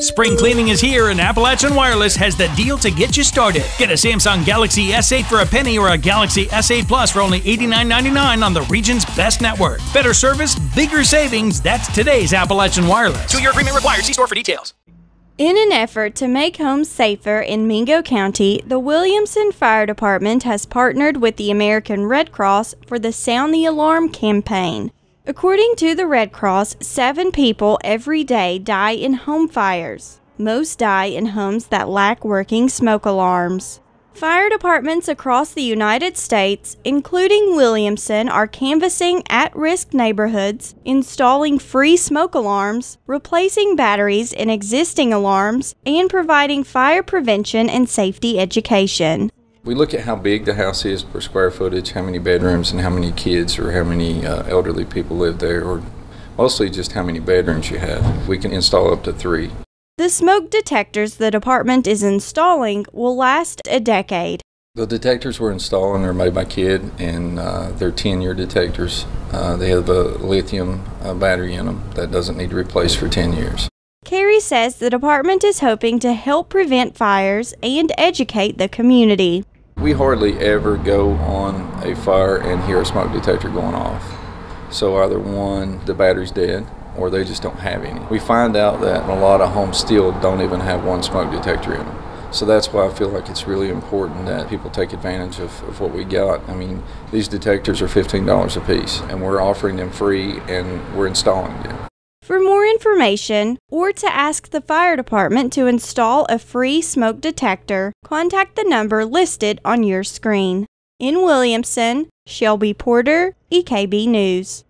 Spring cleaning is here, and Appalachian Wireless has the deal to get you started. Get a Samsung Galaxy S8 for a penny or a Galaxy S8 Plus for only $89.99 on the region's best network. Better service, bigger savings. That's today's Appalachian Wireless. Two year agreement required. See store for details. In an effort to make homes safer in Mingo County, the Williamson Fire Department has partnered with the American Red Cross for the Sound the Alarm campaign. According to the Red Cross, seven people every day die in home fires. Most die in homes that lack working smoke alarms. Fire departments across the United States, including Williamson, are canvassing at risk neighborhoods, installing free smoke alarms, replacing batteries in existing alarms, and providing fire prevention and safety education. We look at how big the house is per square footage, how many bedrooms, and how many kids or how many uh, elderly people live there, or mostly just how many bedrooms you have. We can install up to three. The smoke detectors the department is installing will last a decade. The detectors we're installing are made by Kidde and uh, they're 10 year detectors. Uh, they have a lithium uh, battery in them that doesn't need to replace for 10 years. Carey says the department is hoping to help prevent fires and educate the community. We hardly ever go on a fire and hear a smoke detector going off. So either one, the battery's dead, or they just don't have any. We find out that a lot of homes still don't even have one smoke detector in them. So that's why I feel like it's really important that people take advantage of, of what we got. I mean, these detectors are $15 a piece, and we're offering them free and we're installing them. Information or to ask the fire department to install a free smoke detector, contact the number listed on your screen. In Williamson, Shelby Porter, EKB News.